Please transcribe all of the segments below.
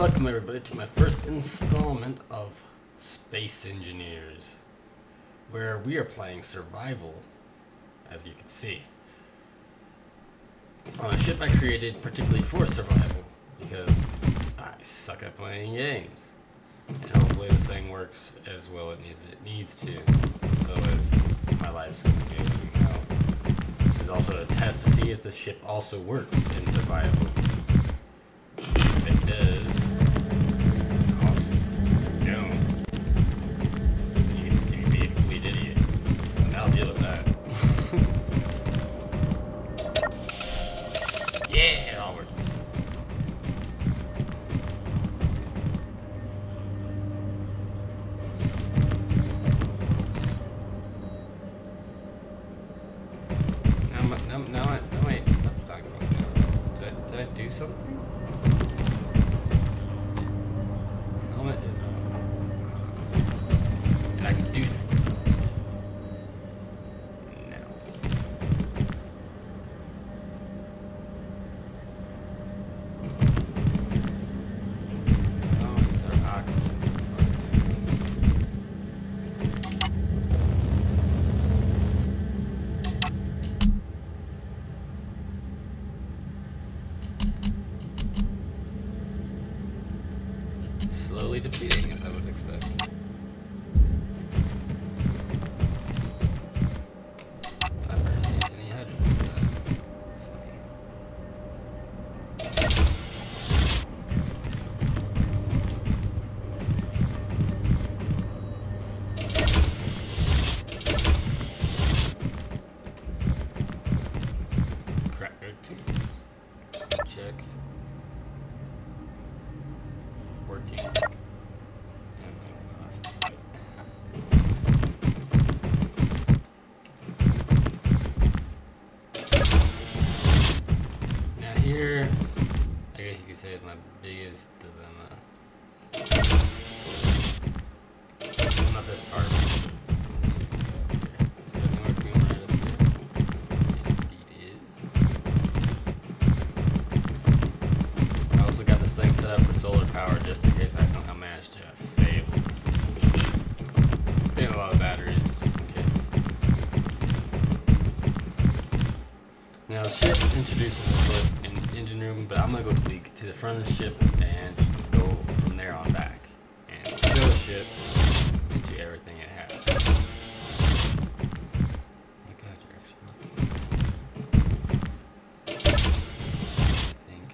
Welcome everybody to my first installment of Space Engineers, where we are playing survival, as you can see, on a ship I created particularly for survival, because I suck at playing games. And hopefully this thing works as well as it needs to, otherwise my life's going to be. This is also a test to see if the ship also works in survival. If it does, Working. Now the ship introduces of course an engine room, but I'm gonna go to the to the front of the ship and go from there on back. And show the ship into everything it has. My God, you're actually looking. I think.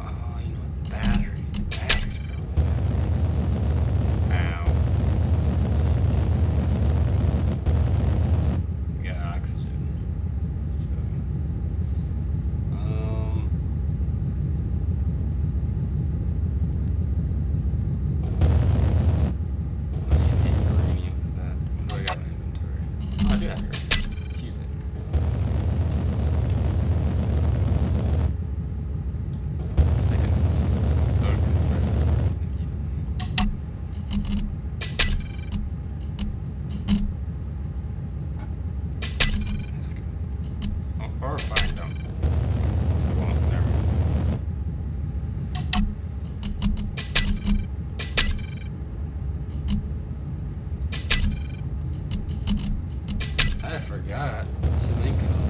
Oh, you know what? Battery. Battery. Ow. We got oxygen. So, um. I need uranium for that. What do I got in my inventory? Oh, I do have uranium. Let's use it. Let's take it this so it can spread it everything evenly. That's good. Or, or find them. I won't, never mind. I forgot to link all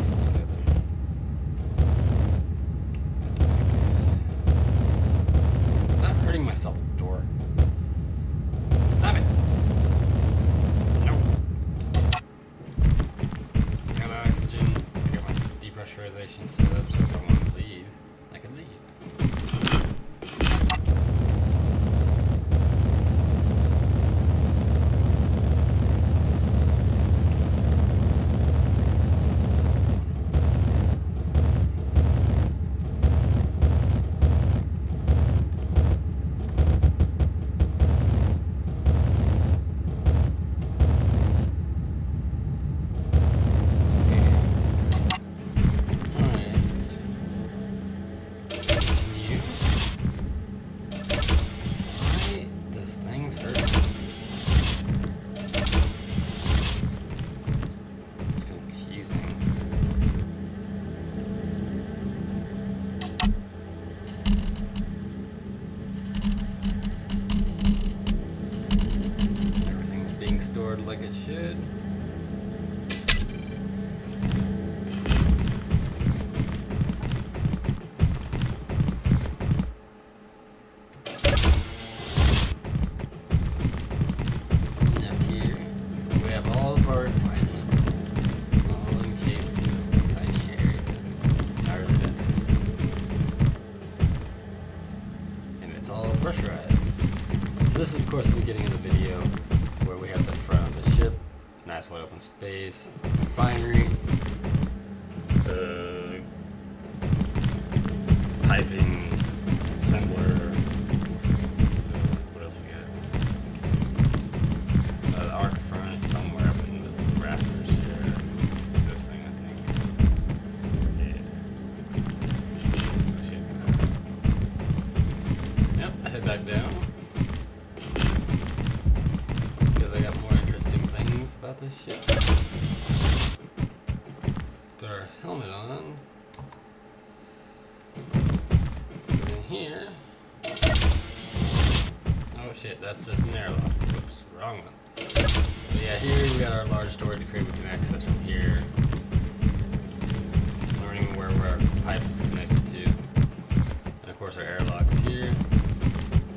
open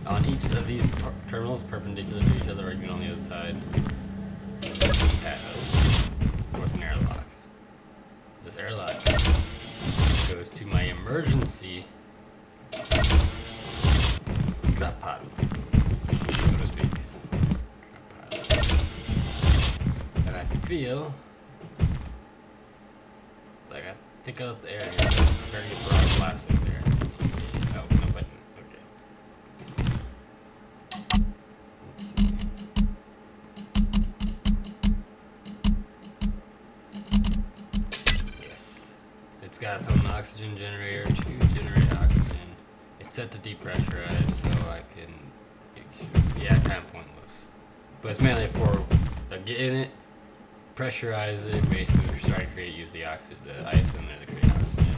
On each of these terminals perpendicular to each other even on the other side. Has, of course, an airlock. This airlock goes to my emergency drop pod, so to speak. And I feel like I think out the air get broad blasting Got its oxygen generator to generate oxygen. It's set to depressurize so I can... Yeah, kind of pointless. But it's mainly for uh, get in it, pressurize it, basically start to create, use the oxygen, the ice in there to create oxygen,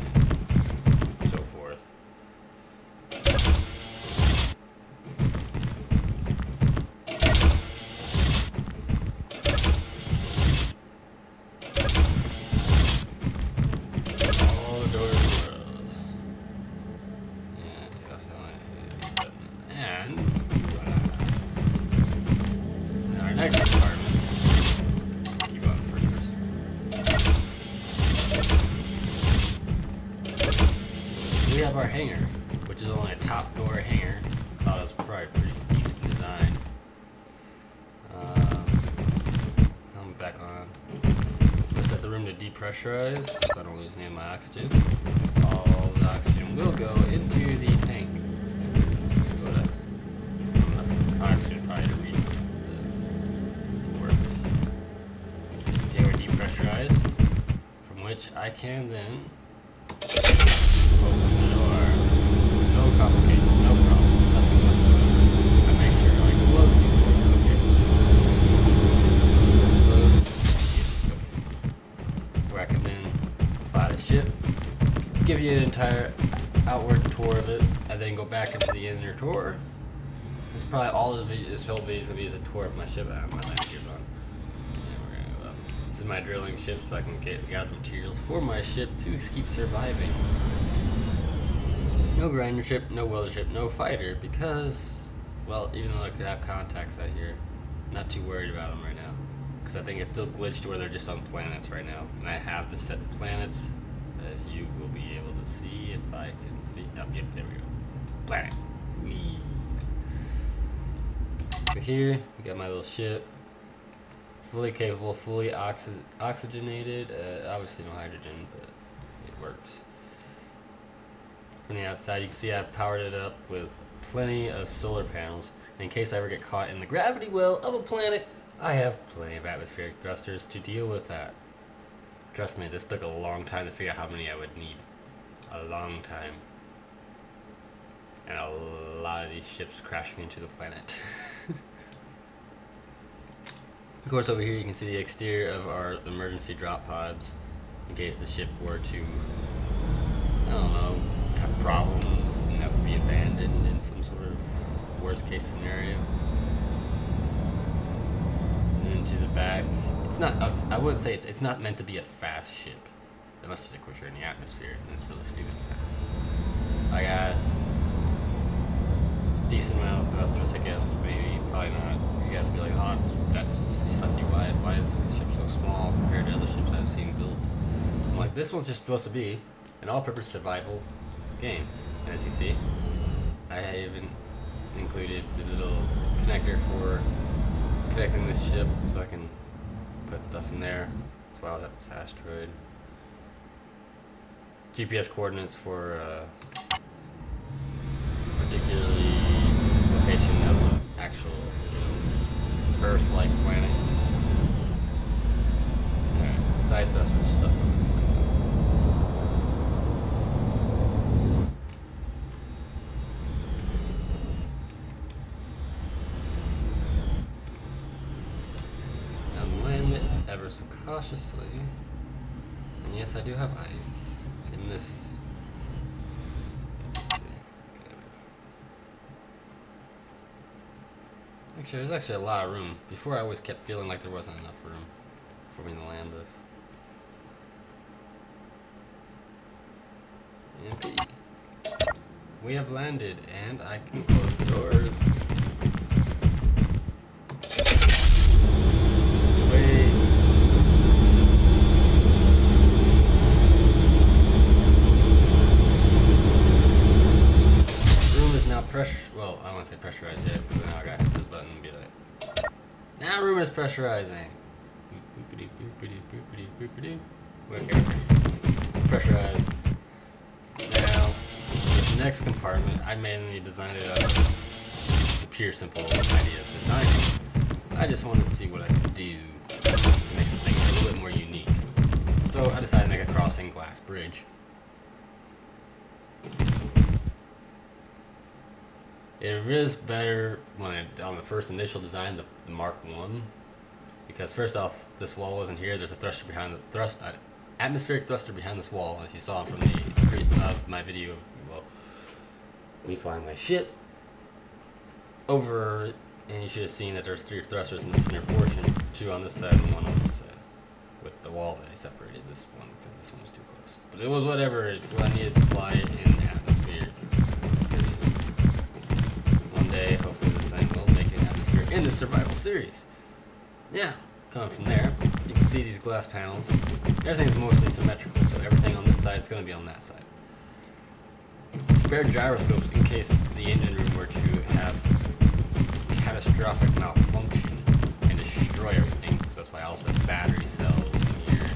have our hangar, which is only a top door hangar. Thought it was probably pretty decent design. Um, helmet back on. I set the room to depressurize, so I don't lose any of my oxygen. All the oxygen will go into the tank. Sort of. Enough oxygen probably to reach the works. Okay, we're depressurized, from which I can then entire outward tour of it, and then go back into the inner tour. This is probably all this, video, this whole video is gonna be is a tour of my ship. I have my last gears on. Go. This is my drilling ship, so I can get gather materials for my ship to keep surviving. No grinder ship, no welder ship, no fighter, because, well, even though I could have contacts out here, not too worried about them right now. Because I think it's still glitched where they're just on planets right now. And I have this set to planets, as you will be able to see if I can see. Yep, there we go. So here, we got my little ship. Fully capable, fully oxy oxygenated. Uh, obviously no hydrogen, but it works. From the outside, you can see I've powered it up with plenty of solar panels. In case I ever get caught in the gravity well of a planet, I have plenty of atmospheric thrusters to deal with that. Trust me, this took a long time to figure out how many I would need. A long time. And a lot of these ships crashing into the planet. of course, over here you can see the exterior of our emergency drop pods in case the ship were to, I don't know, have problems and have to be abandoned in some sort of worst case scenario. And then to the back, it's not, I wouldn't say it's, it's not meant to be a fast ship. Unless of course you're in the atmosphere, and it's really stupid fast. I got decent amount of thrusters, I guess. Maybe, probably not. You guys be like, oh, that's, that's sucky. Why, why is this ship so small? Compared to other ships I've seen built? I'm like, this one's just supposed to be an all-purpose survival game. And as you see, I even included the little connector for connecting this ship so I can put stuff in there. That's why I was at this asteroid. GPS coordinates for uh, particularly location of the actual you know, Earth-like planet. Alright, side thrusters stuff on this thing. Ever so cautiously. And yes, I do have ice in this. let's see. Okay, there we go. Actually, there's actually a lot of room. Before, I always kept feeling like there wasn't enough room for me to land this. And peek. We have landed, and I can close doors. Wait. Room is now pressure. Well, I won't say pressurized yet, because now I got to hit this button and be like, now room is pressurizing. Okay. Pressurized. Now, this next compartment, I mainly designed it out of the pure simple idea of designing. I just wanted to see what I could do to make something a little bit more unique. So I decided to make a crossing glass bridge. It is better when it, on the first initial design, the, the Mark One, because first off, this wall wasn't here. There's a thruster behind the thrust, uh, atmospheric thruster behind this wall, as you saw from the uh, my video. Of, well, me flying my ship over, and you should have seen that there's three thrusters in the center portion, two on this side and one on this side, with the wall that I separated this one because this one was too close. But it was whatever. It's what I needed to fly in the atmosphere. One day, hopefully this thing will make an atmosphere in the survival series. Yeah, coming from there, you can see these glass panels. Everything's mostly symmetrical, so everything on this side is going to be on that side. Spare gyroscopes in case the engine room were to have catastrophic malfunction and destroy everything. So that's why I also have battery cells in here.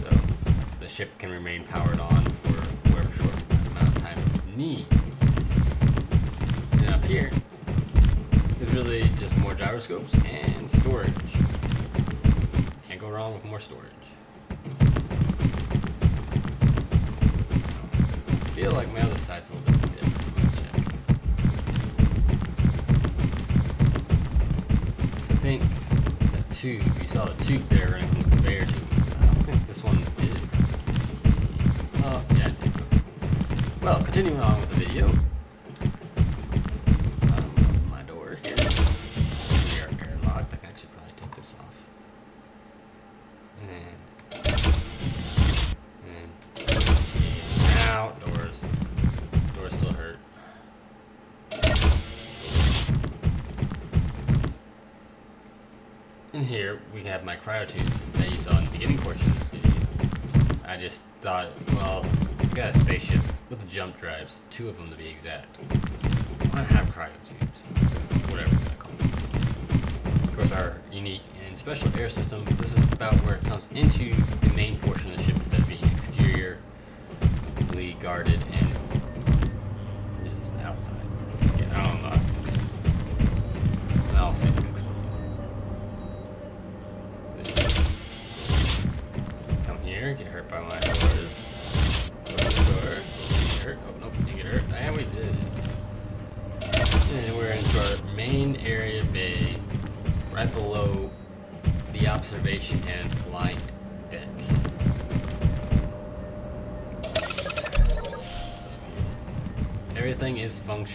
So the ship can remain powered on for whatever short amount of time it needs. And up here is really just more gyroscopes and storage. Can't go wrong with more storage. I feel like my other side's a little bit different. I think that tube, you saw the tube there running from the conveyor tube. I don't think this one did. Oh, yeah, it did. Well, continuing on with the video. Here, we have my cryotubes that you saw in the beginning portion of this video. I just thought, well, we got a spaceship with the jump drives, two of them to be exact. Why have cryotubes? Whatever I call them. Of course, our unique and special air system, this is about where it comes into the main portion of the ship instead of being exteriorly guarded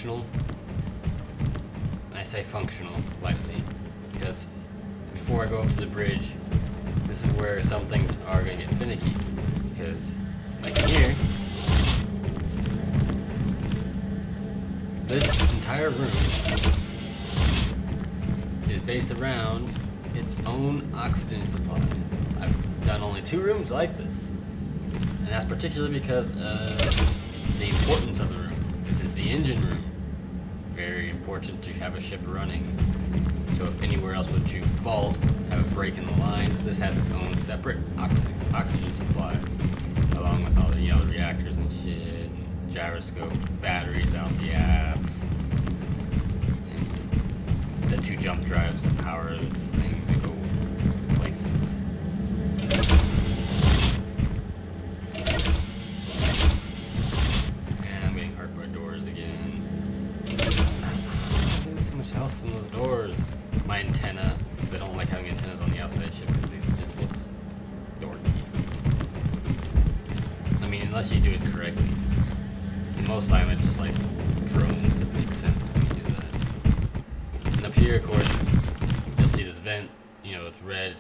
Functional. I say functional lightly because before I go up to the bridge, this is where some things are going to get finicky. Because, like here, this entire room is based around its own oxygen supply. I've done only two rooms like this. And that's particularly because of the importance of the room. This is the engine room. Very important to have a ship running. So if anywhere else would to fault, have a break in the lines, this has its own separate oxy oxygen supply, along with all the, you know, reactors and shit, and gyroscope, batteries out the ass, the two jump drives that power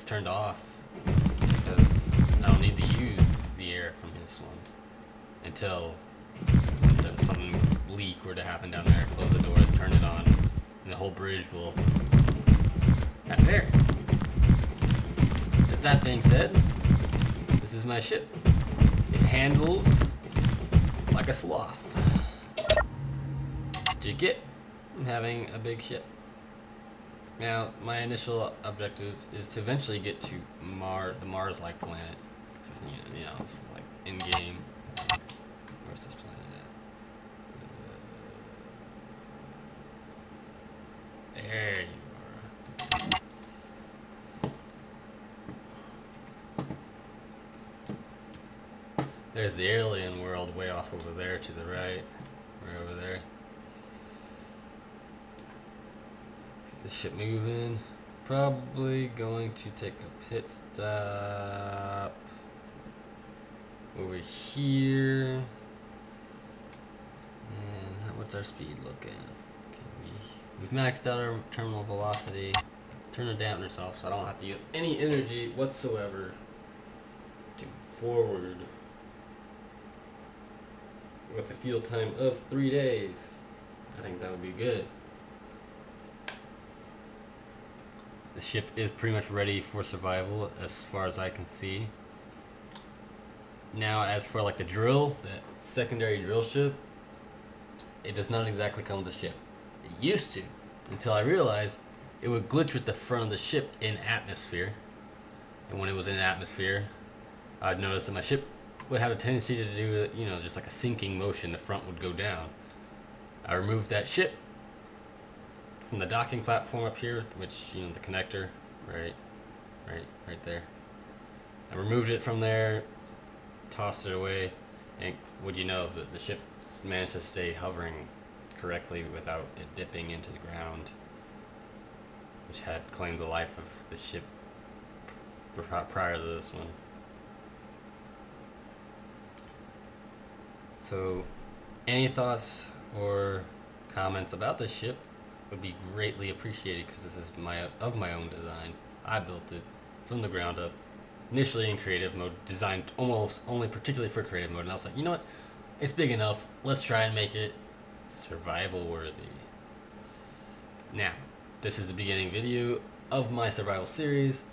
it's turned off. Because I don't need to use the air from this one until instead of something leak were to happen down there, close the doors, turn it on, and the whole bridge will have air. With that being said, this is my ship. It handles like a sloth. What you get from having a big ship. Now, my initial objective is to eventually get to Mar, the Mars-like planet. Just, you know, it's like in-game. Where's this planet at? Uh, there you are. There's the alien world way off over there to the right. Right over there. See the ship moving. Probably going to take a pit stop over here. And what's our speed looking? We, we've maxed out our terminal velocity. Turn the dampeners off so I don't have to use any energy whatsoever to forward with a fuel time of three days. I think that would be good. The ship is pretty much ready for survival as far as I can see. Now as for like the drill, the secondary drill ship, it does not exactly come with the ship. It used to, until I realized it would glitch with the front of the ship in atmosphere. And when it was in atmosphere, I'd notice that my ship would have a tendency to do, you know, just like a sinking motion. The front would go down. I removed that ship from the docking platform up here, which, you know, the connector, right, right, right there. I removed it from there, tossed it away, and would you know, the, the ship managed to stay hovering correctly without it dipping into the ground, which had claimed the life of the ship prior to this one. So, any thoughts or comments about this ship would be greatly appreciated because this is my of my own design. I built it from the ground up, initially in creative mode, designed almost only particularly for creative mode, and I was like, you know what, it's big enough. Let's try and make it survival worthy. Now, this is the beginning video of my survival series.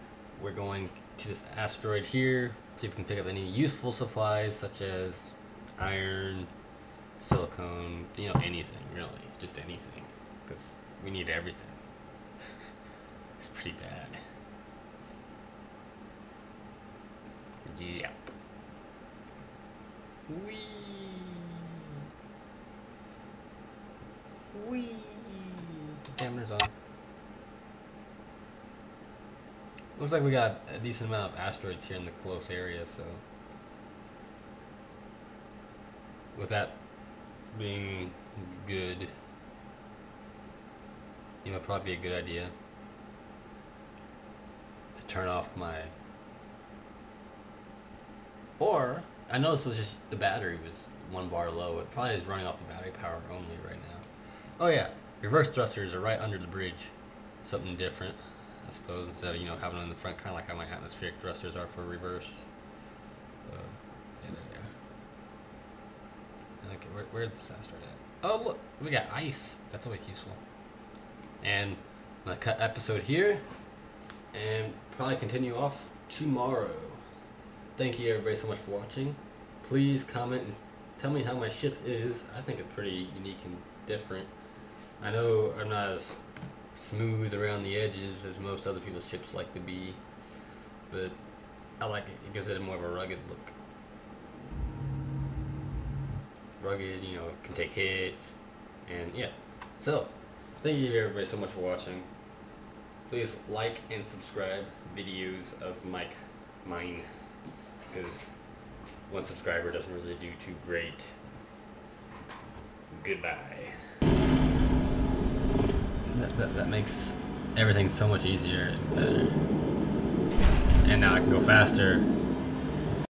We're going to this asteroid here, see if we can pick up any useful supplies such as iron, silicone, you know, anything really, just anything, because we need everything. it's pretty bad. Yeah. Wee. Wee. Cameras on. Looks like we got a decent amount of asteroids here in the close area, so with that being good, you know, probably a good idea to turn off my. Or I noticed it was just the battery was one bar low. It probably is running off the battery power only right now. Oh yeah, reverse thrusters are right under the bridge. Something different, I suppose, instead of you know having them in the front, kind of like how my atmospheric thrusters are for reverse. Uh, yeah, there we go. Okay, where, where's the asteroid at? Oh, look, we got ice. That's always useful. And I'm gonna cut episode here, and probably continue off tomorrow. Thank you everybody so much for watching. please comment and tell me how my ship is. I think it's pretty unique and different. I know I'm not as smooth around the edges as most other people's ships like to be, but I like it. It gives it more of a rugged look. Rugged, you know, can take hits, and yeah. So, thank you everybody so much for watching. Please like and subscribe videos of Mike mine, because one subscriber doesn't really do too great. Goodbye. That, that, that makes everything so much easier and better. And now I can go faster